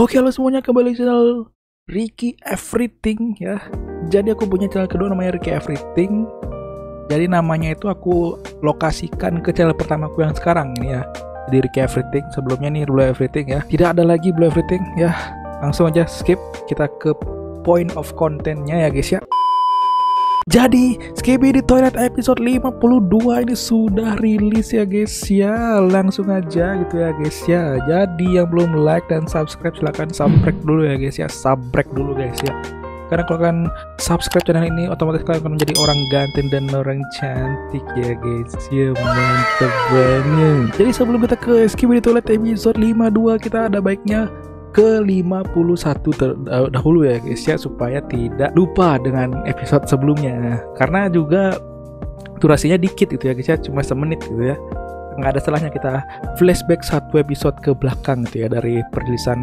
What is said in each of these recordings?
Oke halo semuanya kembali channel Ricky Everything ya. Jadi aku punya channel kedua namanya Ricky Everything. Jadi namanya itu aku lokasikan ke channel pertamaku yang sekarang ini ya. Di Ricky Everything sebelumnya nih Blue Everything ya. Tidak ada lagi Blue Everything ya. Langsung aja skip kita ke point of contentnya ya guys ya jadi, Skibi di Toilet episode 52 ini sudah rilis ya guys ya. Langsung aja gitu ya guys ya. Jadi yang belum like dan subscribe silahkan subscribe dulu ya guys ya. Subscribe dulu guys ya. Karena kalau kalian subscribe channel ini otomatis kalian akan menjadi orang ganteng dan orang cantik ya guys ya mantep banget. Jadi sebelum kita ke Skibi di Toilet episode 52 kita ada baiknya ke 51 terdahulu ya guys ya supaya tidak lupa dengan episode sebelumnya. Karena juga durasinya dikit gitu ya guys ya cuma semenit gitu ya. Nggak ada salahnya kita flashback satu episode ke belakang gitu ya dari perilisan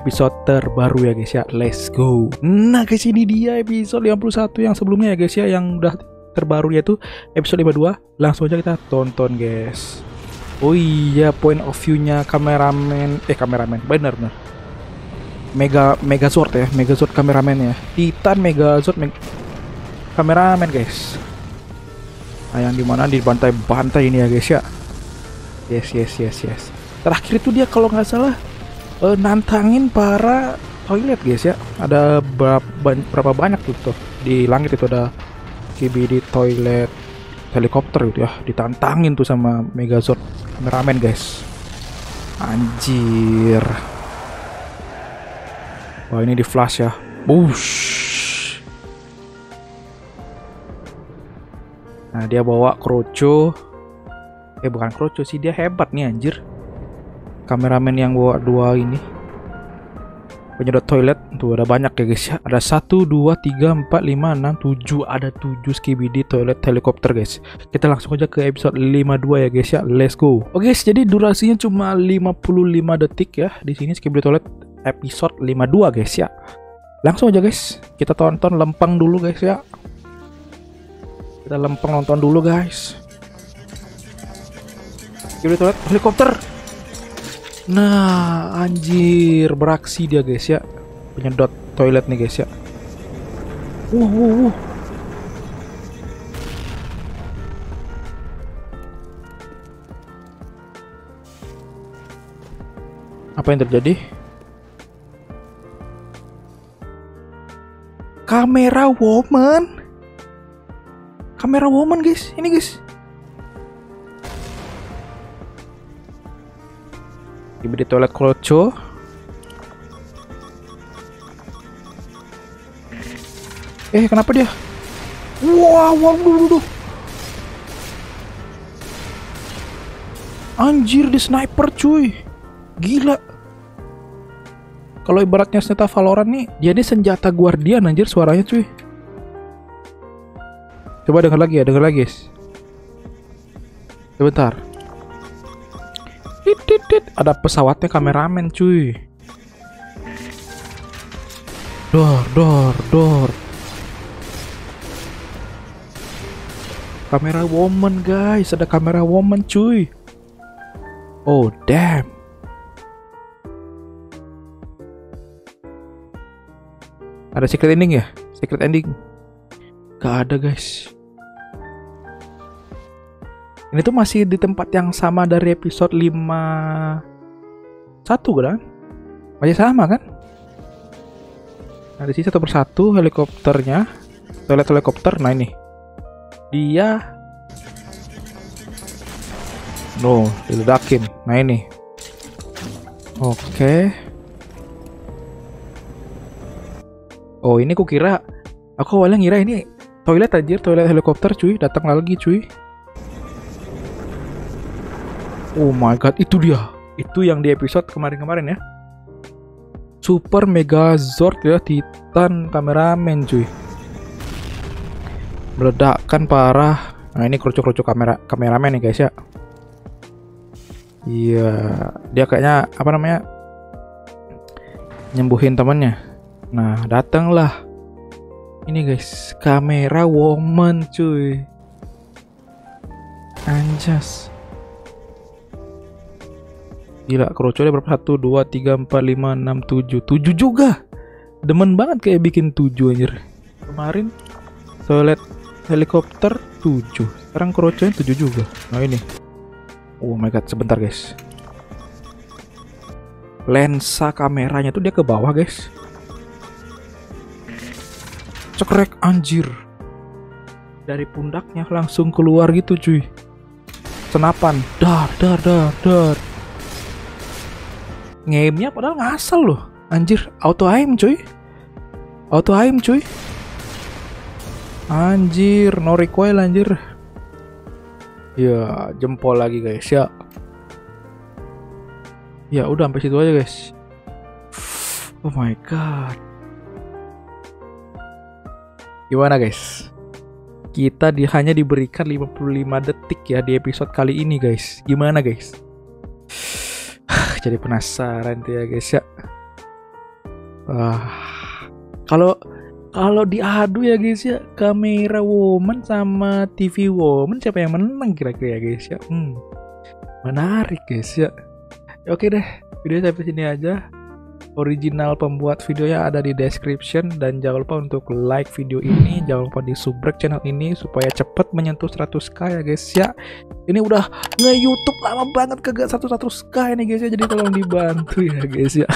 episode terbaru ya guys ya. Let's go. Nah guys ini dia episode 51 yang sebelumnya ya guys ya yang udah terbaru yaitu episode 52 langsung aja kita tonton guys. Oh iya point of view-nya kameramen eh kameramen bener bener Mega Megazord ya, Megazord kameramen ya. Titan Megazord Meg kameramen guys. Nah, yang di mana di bantai-bantai ini ya guys ya. Yes yes yes yes. Terakhir itu dia kalau nggak salah uh, nantangin para toilet guys ya. Ada berapa, berapa banyak tuh tuh di langit itu ada KBD toilet helikopter gitu ya ditantangin tuh sama Megazord kameramen guys anjir Wah ini di flash ya. Bush. Nah dia bawa kroco. Eh bukan kroco sih dia hebat nih anjir. Kameramen yang bawa dua ini. Penyedot toilet tuh ada banyak ya guys ya. Ada satu, dua, tiga, empat, lima, enam, tujuh. Ada tujuh skibidi toilet helikopter guys. Kita langsung aja ke episode 52 ya guys ya. Let's go. Oke guys, jadi durasinya cuma 55 detik ya. Di sini skibidi toilet episode 52 guys ya. Langsung aja guys. Kita tonton lempeng dulu guys ya. Kita lempeng nonton dulu guys. Kita toilet helikopter. Nah anjir beraksi dia guys ya. Penyedot toilet nih guys ya. Uh, uh, uh. apa yang terjadi kamera woman. Kamera woman guys. Ini guys. Tiba di toilet kroco eh kenapa dia? Wow wow duh, duh. anjir di sniper cuy. Gila kalau ibaratnya senjata Valorant nih, dia ini senjata Guardian anjir suaranya cuy. Coba denger lagi ya, denger lagi guys. Sebentar. Ada pesawatnya kameramen cuy. Dor, dor, dor. Kamera woman guys, ada kamera woman cuy. Oh damn. Ada secret ending ya? Secret ending. Gak ada guys. Ini tuh masih di tempat yang sama dari episode 5 satu kan? Masih sama kan? Nah di sini satu persatu helikopternya, toilet helikopter. Nah ini, dia, no, diledakin. Nah ini, oke. Okay. Oh ini ku kira Aku awalnya ngira ini toilet anjir, toilet helikopter cuy, datang lagi cuy. Oh my god, itu dia. Itu yang di episode kemarin-kemarin ya. Super Megazord ya, Titan kameramen cuy. Meledakkan parah. Nah, ini kerucuk-kerucuk kamera kameramen nih guys ya. Iya, dia kayaknya apa namanya? Nyembuhin temennya. Nah, datanglah. Ini guys, kamera woman cuy. Anjas. Gila, kroconya berapa? 1, 2, 3, 4, 5, 6, 7 7 juga Demen banget kayak bikin 7 anjir Kemarin Toilet helikopter 7 Sekarang kroconya 7 juga Nah ini Oh my god, sebentar guys Lensa kameranya tuh dia ke bawah guys Cekrek anjir. Dari pundaknya langsung keluar gitu cuy. Senapan. Dar, dar, dar, dar. Ngemnya padahal ngasal loh. Anjir, auto aim cuy. Auto aim cuy. Anjir, no recoil anjir. Ya, jempol lagi guys ya. Ya udah sampai situ aja guys. Oh my god Gimana guys? Kita di, hanya diberikan 55 detik ya di episode kali ini guys. Gimana guys? jadi penasaran tuh ya guys ya. Ah kalau kalau diadu ya guys ya. Kamera woman sama TV woman siapa yang menang kira-kira ya guys ya? Hmm, menarik guys ya. Oke deh video sampai sini aja original pembuat videonya ada di description dan jangan lupa untuk like video ini jangan lupa di subrek channel ini supaya cepet menyentuh 100k ya guys ya ini udah nge YouTube lama banget kagak 100k ini guys ya jadi tolong dibantu ya guys ya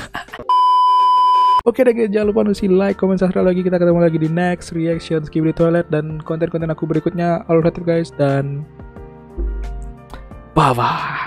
Oke deh guys, jangan lupa nusi like, comment, subscribe lagi. Kita ketemu lagi di next reaction skip di toilet dan konten-konten aku berikutnya. All right guys dan bye bye.